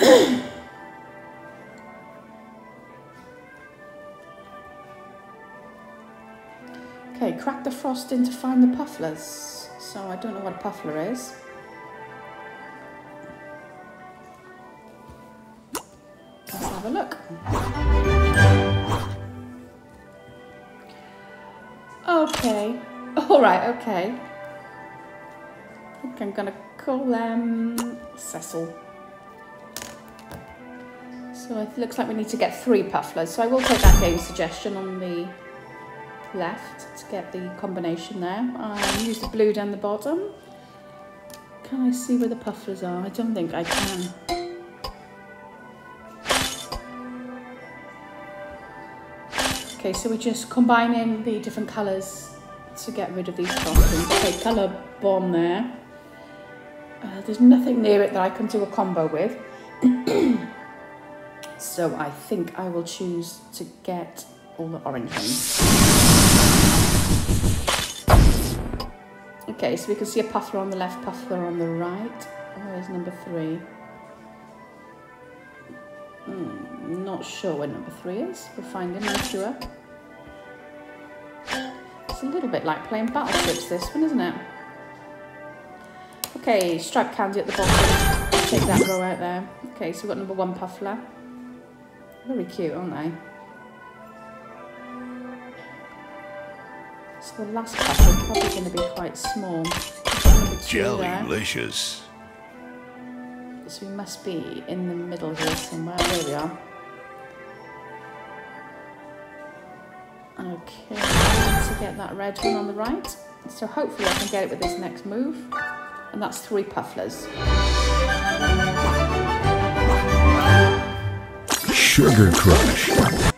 okay, crack the frosting to find the pufflers. So I don't know what a puffler is. Let's have a look. Okay. All right, okay. I think I'm gonna call them Cecil. So it looks like we need to get three pufflers. So I will take that game suggestion on the left to get the combination there. Um, use the blue down the bottom. Can I see where the pufflers are? I don't think I can. Okay, so we're just combining the different colours to get rid of these costumes. Okay, colour bomb there. Uh, there's nothing near it that I can do a combo with. so I think I will choose to get all the orange ones. Okay, so we can see a puffler on the left, puffler on the right. Where's number three? Hmm, not sure where number three is. We'll find him, I'm sure. It's a little bit like playing battleships, this one, isn't it? Okay, striped candy at the bottom. Take that row out there. Okay, so we've got number one puffler. Very cute, aren't they? So the last puffler is probably going to be quite small. Jellylicious. So we must be in the middle here somewhere. There we are. Okay, to get that red one on the right. So hopefully I can get it with this next move. And that's three pufflers. Sugar Crush.